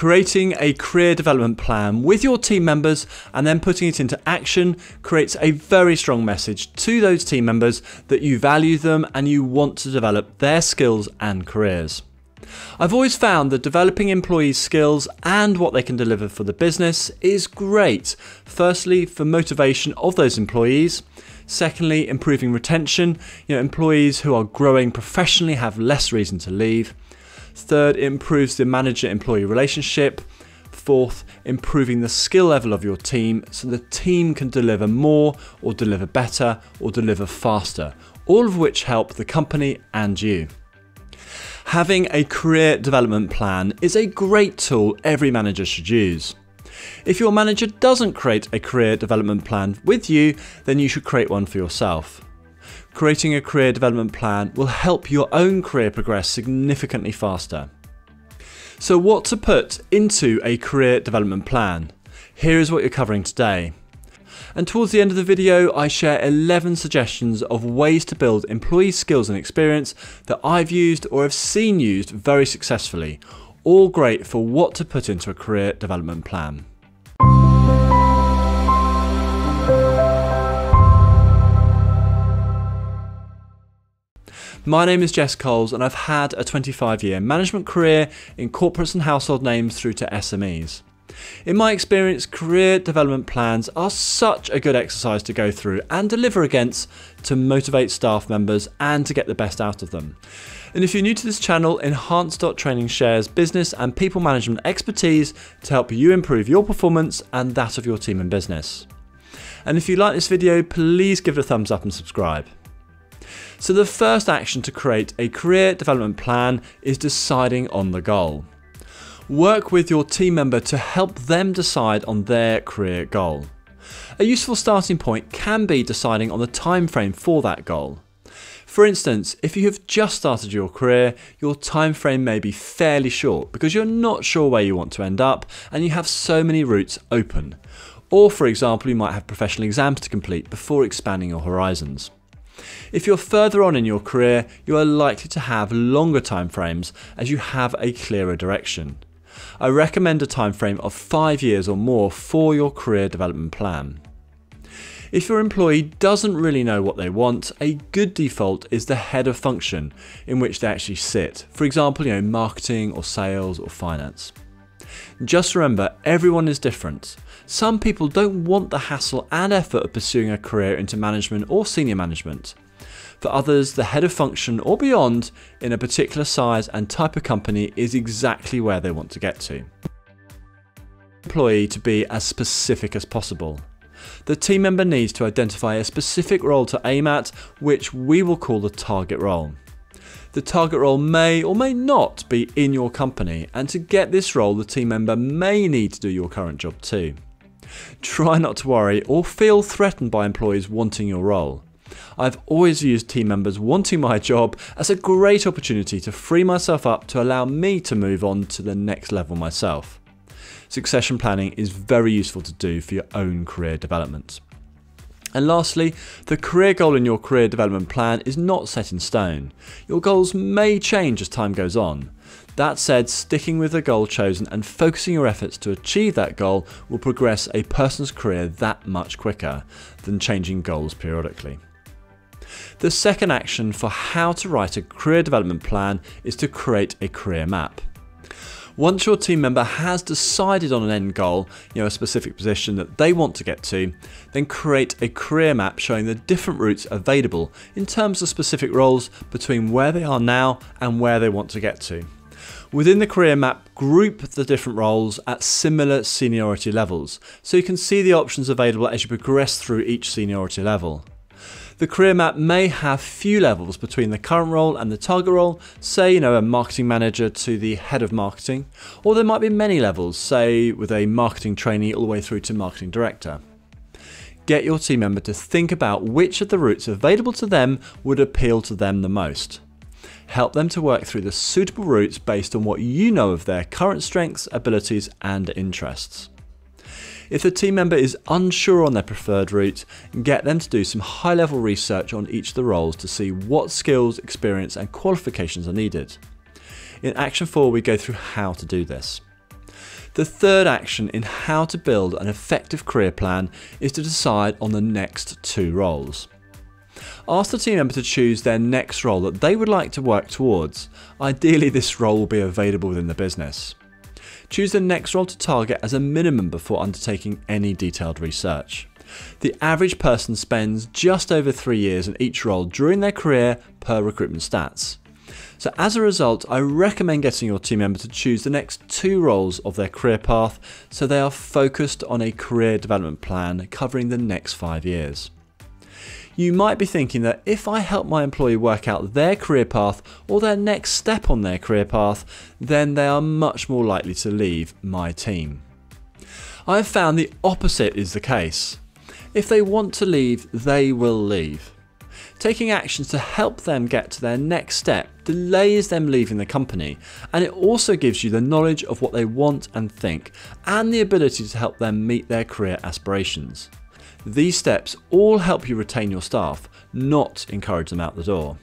Creating a career development plan with your team members and then putting it into action creates a very strong message to those team members that you value them and you want to develop their skills and careers. I've always found that developing employees' skills and what they can deliver for the business is great. Firstly, for motivation of those employees. Secondly, improving retention. You know, employees who are growing professionally have less reason to leave. Third, it improves the manager employee relationship. Fourth, improving the skill level of your team so the team can deliver more or deliver better or deliver faster, all of which help the company and you. Having a career development plan is a great tool every manager should use. If your manager doesn't create a career development plan with you, then you should create one for yourself. Creating a career development plan will help your own career progress significantly faster. So, what to put into a career development plan? Here is what you're covering today. And towards the end of the video, I share 11 suggestions of ways to build employee skills and experience that I've used or have seen used very successfully. All great for what to put into a career development plan. My name is Jess Coles, and I've had a 25 year management career in corporates and household names through to SMEs. In my experience, career development plans are such a good exercise to go through and deliver against to motivate staff members and to get the best out of them. And if you're new to this channel, Enhance.training shares business and people management expertise to help you improve your performance and that of your team and business. And if you like this video, please give it a thumbs up and subscribe. So, the first action to create a career development plan is deciding on the goal. Work with your team member to help them decide on their career goal. A useful starting point can be deciding on the time frame for that goal. For instance, if you have just started your career, your time frame may be fairly short because you're not sure where you want to end up and you have so many routes open. Or for example, you might have professional exams to complete before expanding your horizons. If you're further on in your career, you are likely to have longer timeframes as you have a clearer direction. I recommend a time frame of 5 years or more for your career development plan. If your employee doesn't really know what they want, a good default is the head of function in which they actually sit. For example, you know, marketing or sales or finance. Just remember, everyone is different. Some people don't want the hassle and effort of pursuing a career into management or senior management. For others, the head of function or beyond in a particular size and type of company is exactly where they want to get to. Employee to be as specific as possible. The team member needs to identify a specific role to aim at, which we will call the target role. The target role may or may not be in your company, and to get this role, the team member may need to do your current job too. Try not to worry or feel threatened by employees wanting your role. I've always used team members wanting my job as a great opportunity to free myself up to allow me to move on to the next level myself. Succession planning is very useful to do for your own career development. And lastly, the career goal in your career development plan is not set in stone. Your goals may change as time goes on. That said, sticking with the goal chosen and focusing your efforts to achieve that goal will progress a person's career that much quicker than changing goals periodically. The second action for how to write a career development plan is to create a career map. Once your team member has decided on an end goal, you know, a specific position that they want to get to, then create a career map showing the different routes available in terms of specific roles between where they are now and where they want to get to. Within the career map, group the different roles at similar seniority levels, so you can see the options available as you progress through each seniority level. The career map may have few levels between the current role and the target role, say, you know, a marketing manager to the head of marketing, or there might be many levels, say, with a marketing trainee all the way through to marketing director. Get your team member to think about which of the routes available to them would appeal to them the most. Help them to work through the suitable routes based on what you know of their current strengths, abilities, and interests. If the team member is unsure on their preferred route, get them to do some high level research on each of the roles to see what skills, experience, and qualifications are needed. In Action 4, we go through how to do this. The third action in how to build an effective career plan is to decide on the next two roles. Ask the team member to choose their next role that they would like to work towards. Ideally, this role will be available within the business. Choose the next role to target as a minimum before undertaking any detailed research. The average person spends just over three years in each role during their career per recruitment stats. So, as a result, I recommend getting your team member to choose the next two roles of their career path so they are focused on a career development plan covering the next five years. You might be thinking that if I help my employee work out their career path or their next step on their career path, then they are much more likely to leave my team. I have found the opposite is the case. If they want to leave, they will leave. Taking actions to help them get to their next step delays them leaving the company, and it also gives you the knowledge of what they want and think, and the ability to help them meet their career aspirations. These steps all help you retain your staff, not encourage them out the door.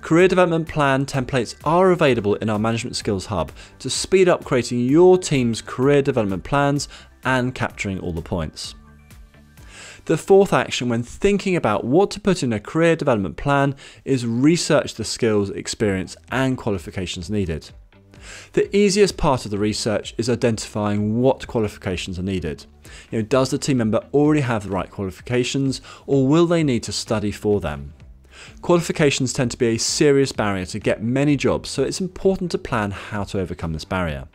Career development plan templates are available in our Management Skills Hub to speed up creating your team's career development plans and capturing all the points. The fourth action when thinking about what to put in a career development plan is research the skills, experience, and qualifications needed. The easiest part of the research is identifying what qualifications are needed. You know, does the team member already have the right qualifications or will they need to study for them? Qualifications tend to be a serious barrier to get many jobs, so it's important to plan how to overcome this barrier.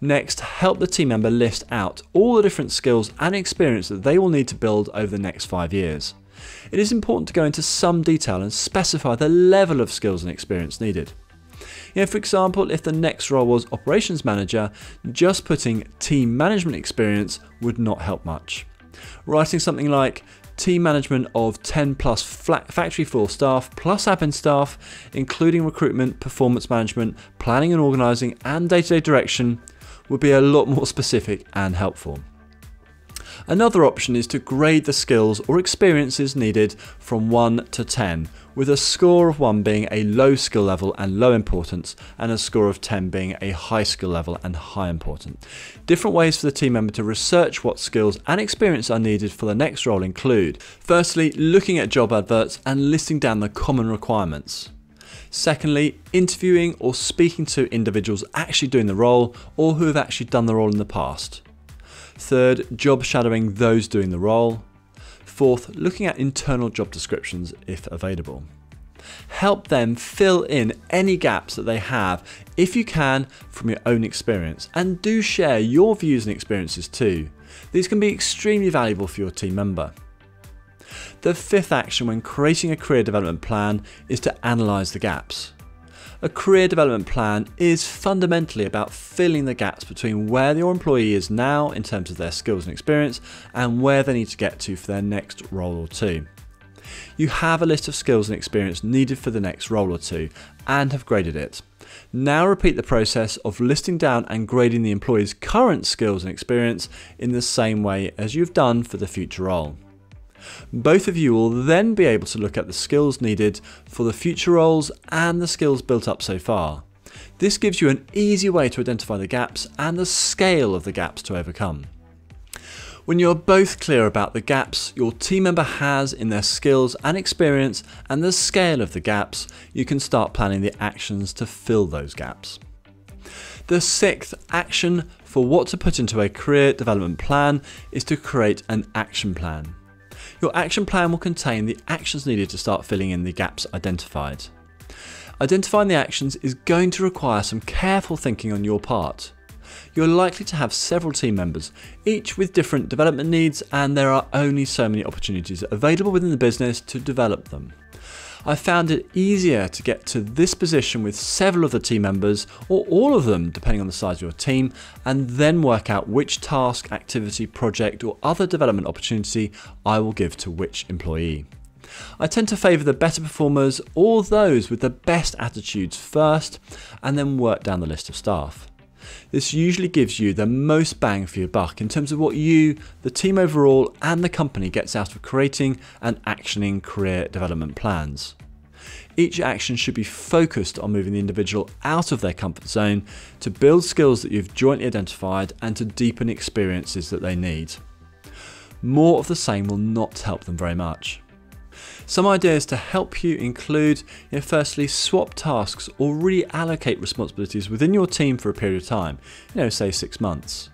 Next, help the team member list out all the different skills and experience that they will need to build over the next five years. It is important to go into some detail and specify the level of skills and experience needed. You know, for example, if the next role was operations manager, just putting team management experience would not help much. Writing something like team management of 10 plus factory floor staff plus admin staff, including recruitment, performance management, planning and organising, and day to day direction, would be a lot more specific and helpful. Another option is to grade the skills or experiences needed from 1 to 10, with a score of 1 being a low skill level and low importance, and a score of 10 being a high skill level and high importance. Different ways for the team member to research what skills and experience are needed for the next role include firstly, looking at job adverts and listing down the common requirements. Secondly, interviewing or speaking to individuals actually doing the role or who have actually done the role in the past. Third, job shadowing those doing the role. Fourth, looking at internal job descriptions if available. Help them fill in any gaps that they have if you can from your own experience and do share your views and experiences too. These can be extremely valuable for your team member. The fifth action when creating a career development plan is to analyse the gaps. A career development plan is fundamentally about filling the gaps between where your employee is now in terms of their skills and experience and where they need to get to for their next role or two. You have a list of skills and experience needed for the next role or two and have graded it. Now repeat the process of listing down and grading the employee's current skills and experience in the same way as you've done for the future role. Both of you will then be able to look at the skills needed for the future roles and the skills built up so far. This gives you an easy way to identify the gaps and the scale of the gaps to overcome. When you're both clear about the gaps your team member has in their skills and experience and the scale of the gaps, you can start planning the actions to fill those gaps. The sixth action for what to put into a career development plan is to create an action plan. Your action plan will contain the actions needed to start filling in the gaps identified. Identifying the actions is going to require some careful thinking on your part. You're likely to have several team members, each with different development needs, and there are only so many opportunities available within the business to develop them. I found it easier to get to this position with several of the team members, or all of them depending on the size of your team, and then work out which task, activity, project, or other development opportunity I will give to which employee. I tend to favour the better performers or those with the best attitudes first, and then work down the list of staff. This usually gives you the most bang for your buck in terms of what you, the team overall, and the company gets out of creating and actioning career development plans. Each action should be focused on moving the individual out of their comfort zone to build skills that you've jointly identified and to deepen experiences that they need. More of the same will not help them very much. Some ideas to help you include you know, firstly, swap tasks or reallocate responsibilities within your team for a period of time, you know, say six months.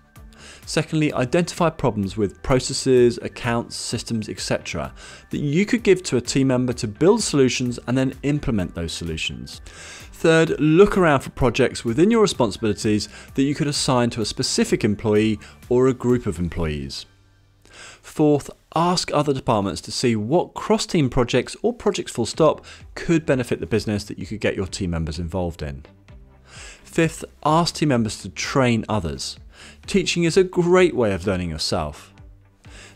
Secondly, identify problems with processes, accounts, systems, etc. that you could give to a team member to build solutions and then implement those solutions. Third, look around for projects within your responsibilities that you could assign to a specific employee or a group of employees. Fourth, ask other departments to see what cross team projects or projects full stop could benefit the business that you could get your team members involved in. Fifth, ask team members to train others. Teaching is a great way of learning yourself.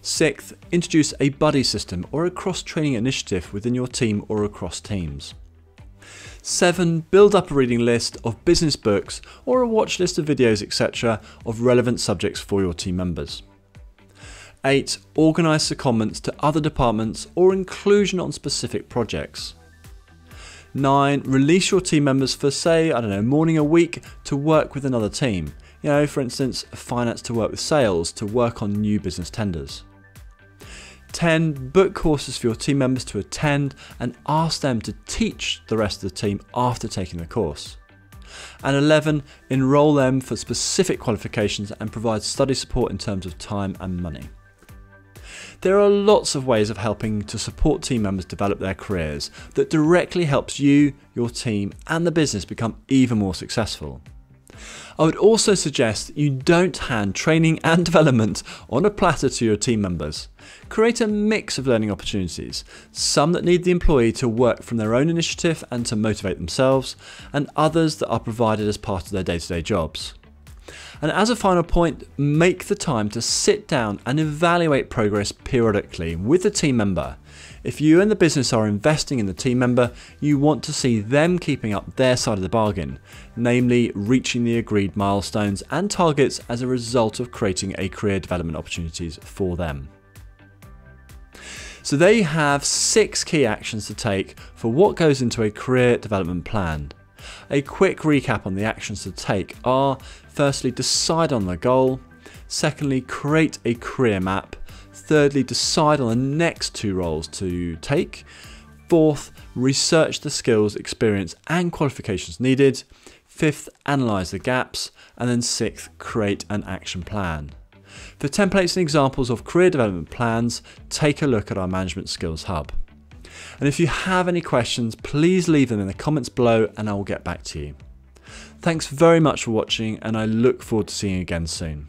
Sixth, introduce a buddy system or a cross training initiative within your team or across teams. 7. Build up a reading list of business books or a watch list of videos, etc., of relevant subjects for your team members. 8. Organise secondments to other departments or inclusion on specific projects. 9. Release your team members for, say, I don't know, morning a week to work with another team. You know, for instance, finance to work with sales to work on new business tenders. 10. Book courses for your team members to attend and ask them to teach the rest of the team after taking the course. And 11. Enrol them for specific qualifications and provide study support in terms of time and money. There are lots of ways of helping to support team members develop their careers that directly helps you, your team, and the business become even more successful. I would also suggest that you don't hand training and development on a platter to your team members. Create a mix of learning opportunities, some that need the employee to work from their own initiative and to motivate themselves, and others that are provided as part of their day to day jobs. And as a final point, make the time to sit down and evaluate progress periodically with the team member. If you and the business are investing in the team member, you want to see them keeping up their side of the bargain, namely reaching the agreed milestones and targets as a result of creating a career development opportunities for them. So there you have six key actions to take for what goes into a career development plan. A quick recap on the actions to take are firstly, decide on the goal, secondly, create a career map, thirdly, decide on the next two roles to take, fourth, research the skills, experience, and qualifications needed, fifth, analyse the gaps, and then sixth, create an action plan. For templates and examples of career development plans, take a look at our Management Skills Hub. And if you have any questions, please leave them in the comments below and I will get back to you. Thanks very much for watching and I look forward to seeing you again soon.